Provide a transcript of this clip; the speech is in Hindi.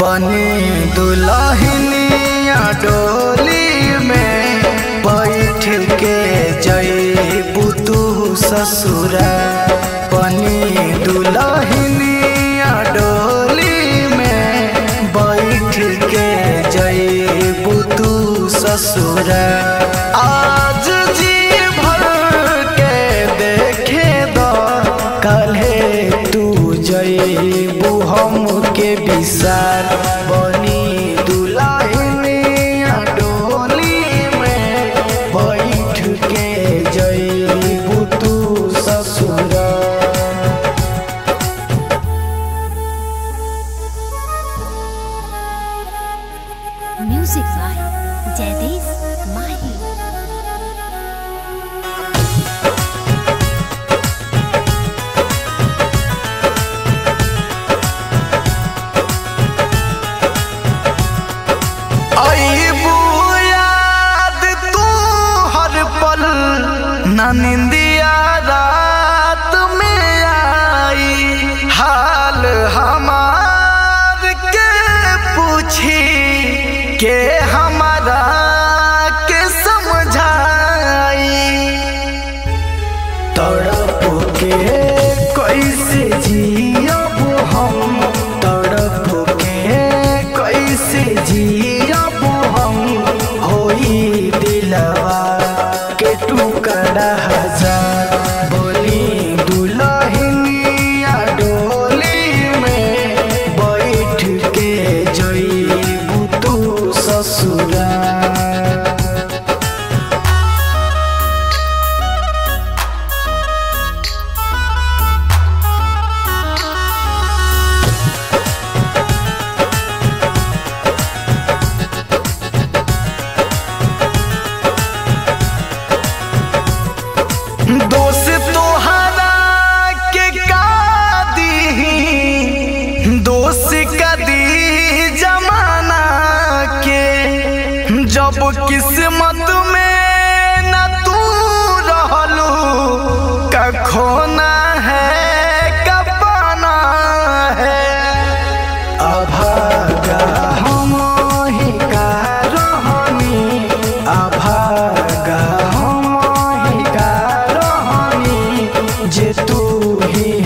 बनी दुल्हनिया डोली में बैठ के जईबू तू ससुर बनी दुल्हनिया डोली में बैठ के जईबू तू ससुर आज के विसार बनी निंदिया रात में आई। हाल हमार के पूछी के हमारा बड़ा हज़ार। बोली दुलहिनिया डोली में बैठ के जई तू ससुरा नहीं